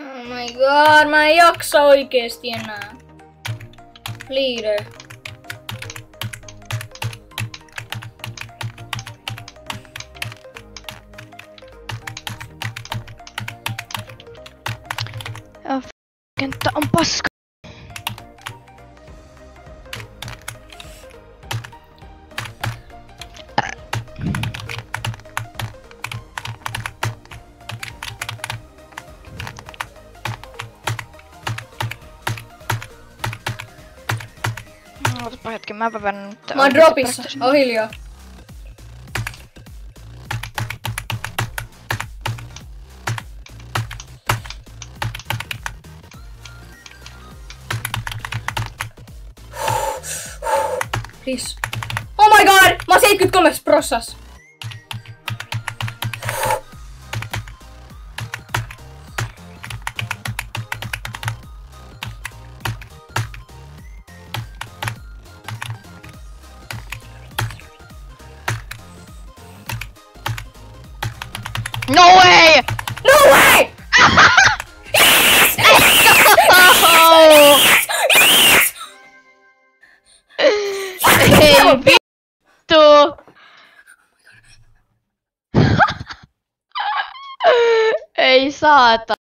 Oh my god, mä en jaksa oikeesti enää. Leader. F- kenttä on paska. Ootapa hetki, mäpä vedän nyt. Mä oon dropissa. Oh hiljaa. Please. Oh my god! Mä oon 73 prossas. No way! No way! Vittu! Ei saata.